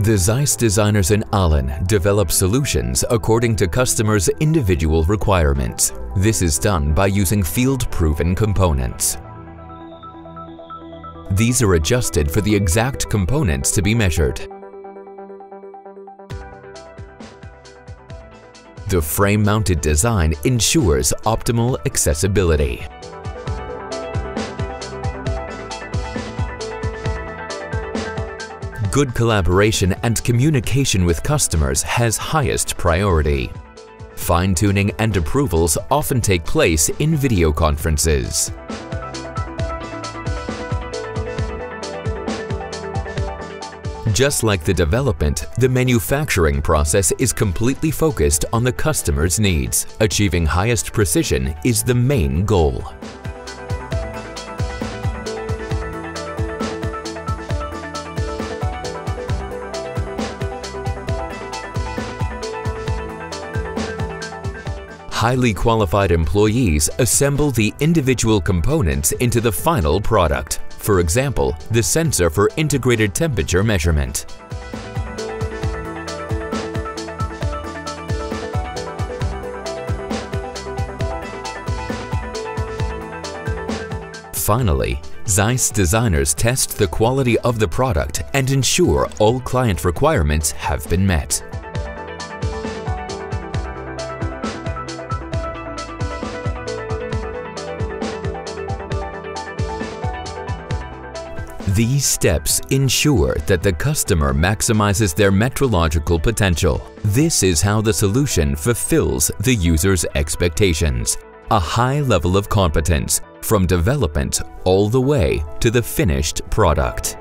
The Zeiss designers in Aalen develop solutions according to customers' individual requirements. This is done by using field-proven components. These are adjusted for the exact components to be measured. The frame-mounted design ensures optimal accessibility. Good collaboration and communication with customers has highest priority. Fine-tuning and approvals often take place in video conferences. Just like the development, the manufacturing process is completely focused on the customer's needs. Achieving highest precision is the main goal. Highly qualified employees assemble the individual components into the final product. For example, the sensor for integrated temperature measurement. Finally, Zeiss designers test the quality of the product and ensure all client requirements have been met. These steps ensure that the customer maximizes their metrological potential. This is how the solution fulfills the user's expectations. A high level of competence from development all the way to the finished product.